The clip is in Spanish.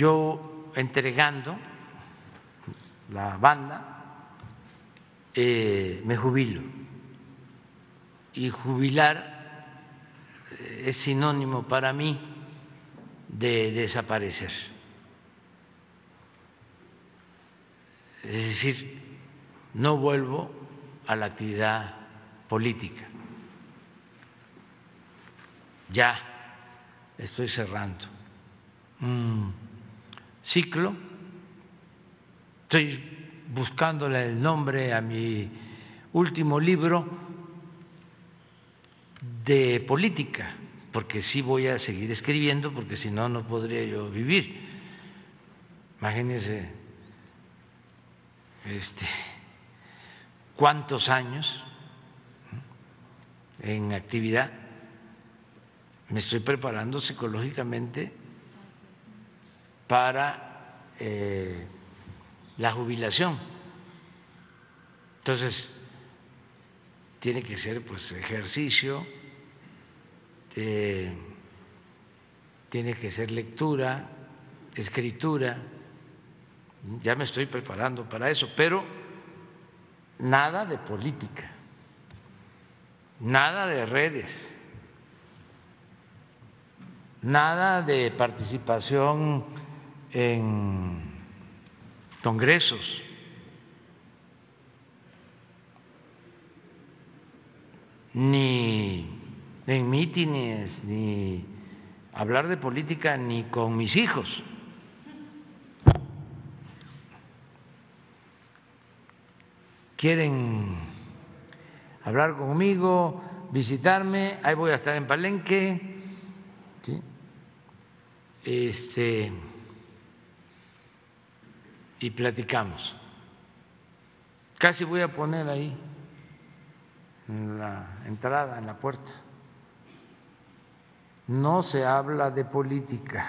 yo entregando la banda, eh, me jubilo. Y jubilar eh, es sinónimo para mí de desaparecer. Es decir, no vuelvo a la actividad política. Ya estoy cerrando un ciclo, estoy buscándole el nombre a mi último libro de política, porque sí voy a seguir escribiendo, porque si no, no podría yo vivir. Imagínense este, cuántos años en actividad me estoy preparando psicológicamente para eh, la jubilación. Entonces, tiene que ser pues ejercicio, eh, tiene que ser lectura, escritura, ya me estoy preparando para eso, pero nada de política, nada de redes, nada de participación en congresos. ni en mítines, ni hablar de política, ni con mis hijos. quieren hablar conmigo, visitarme, ahí voy a estar en Palenque. Este, y platicamos. Casi voy a poner ahí en la entrada, en la puerta. No se habla de política.